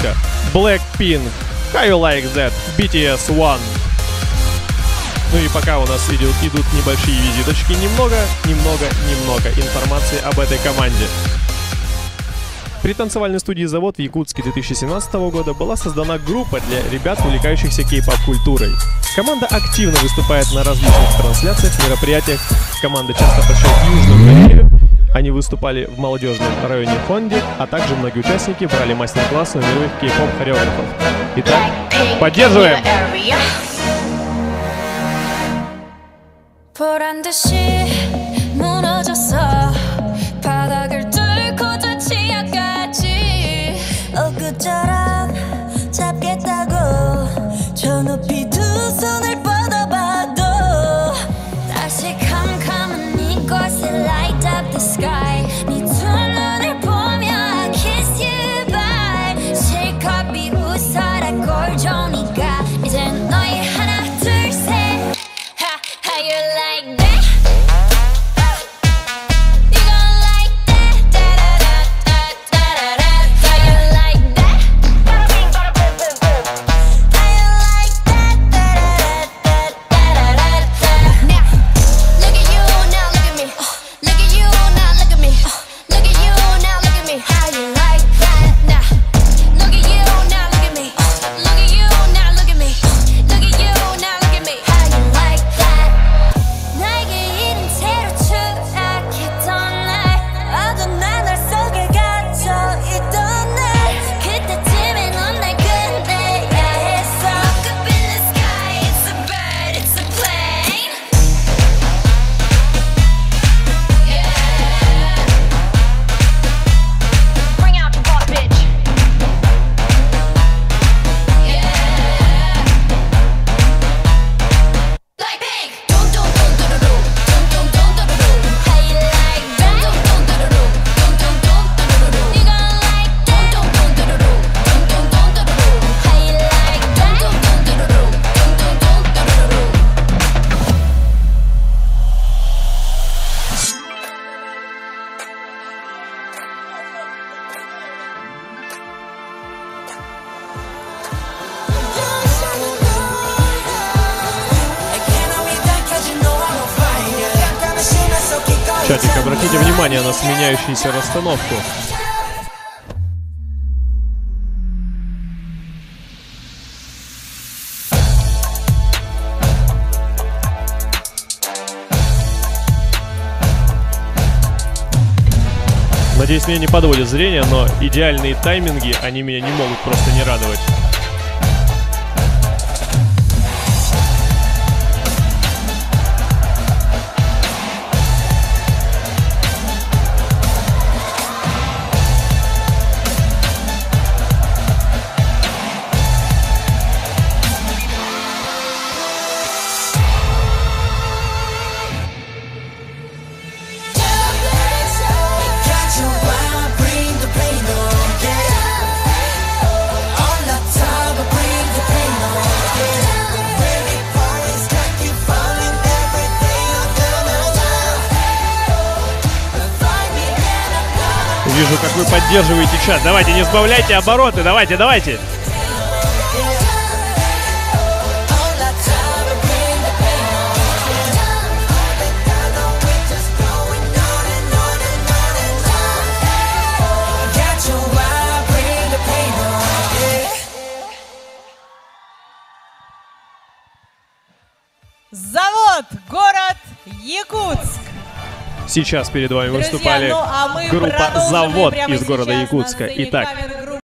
Маска, Blackpink, How You Like That, BTS One. Ну и пока у нас идут, идут небольшие визиточки, немного, немного, немного информации об этой команде. При танцевальной студии «Завод» в Якутске 2017 года была создана группа для ребят, увлекающихся кей-поп-культурой. Команда активно выступает на различных трансляциях, мероприятиях. Команда часто посещает Южную Корею, они выступали в молодежном районе Хонди, а также многие участники брали мастер-классы у мировых кей-поп хореографов. Итак, поддерживаем! 보란 저 높이 Чатик, обратите внимание на сменяющуюся расстановку. Надеюсь, меня не подводит зрение, но идеальные тайминги, они меня не могут просто не радовать. вижу, как вы поддерживаете чат. Давайте, не сбавляйте обороты, давайте, давайте. Завод, город Якутск. Сейчас перед вами Друзья, выступали ну, а группа «Завод» из города Якутска. Итак,